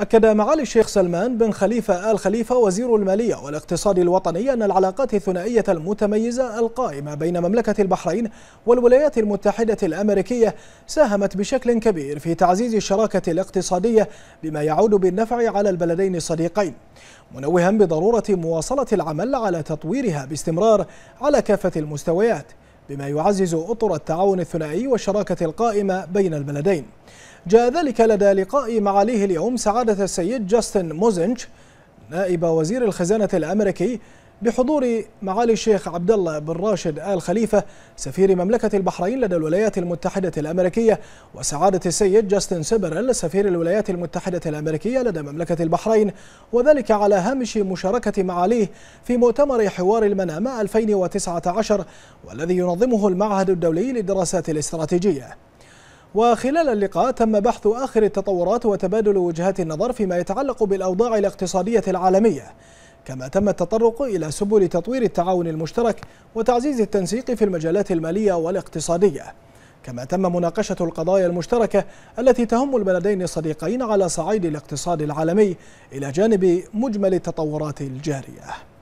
أكد معالي الشيخ سلمان بن خليفة آل خليفة وزير المالية والاقتصاد الوطني أن العلاقات الثنائية المتميزة القائمة بين مملكة البحرين والولايات المتحدة الأمريكية ساهمت بشكل كبير في تعزيز الشراكة الاقتصادية بما يعود بالنفع على البلدين الصديقين منوها بضرورة مواصلة العمل على تطويرها باستمرار على كافة المستويات بما يعزز أطر التعاون الثنائي والشراكة القائمة بين البلدين. جاء ذلك لدى لقاء معاليه اليوم سعادة السيد جاستن موزنج نائب وزير الخزانة الأمريكي بحضور معالي الشيخ عبد الله بن راشد آل خليفة سفير مملكة البحرين لدى الولايات المتحدة الأمريكية وسعادة السيد جاستن سيبرل سفير الولايات المتحدة الأمريكية لدى مملكة البحرين وذلك على هامش مشاركة معاليه في مؤتمر حوار المنامة 2019 والذي ينظمه المعهد الدولي للدراسات الاستراتيجية. وخلال اللقاء تم بحث آخر التطورات وتبادل وجهات النظر فيما يتعلق بالأوضاع الاقتصادية العالمية. كما تم التطرق إلى سبل تطوير التعاون المشترك وتعزيز التنسيق في المجالات المالية والاقتصادية. كما تم مناقشة القضايا المشتركة التي تهم البلدين الصديقين على صعيد الاقتصاد العالمي إلى جانب مجمل التطورات الجارية.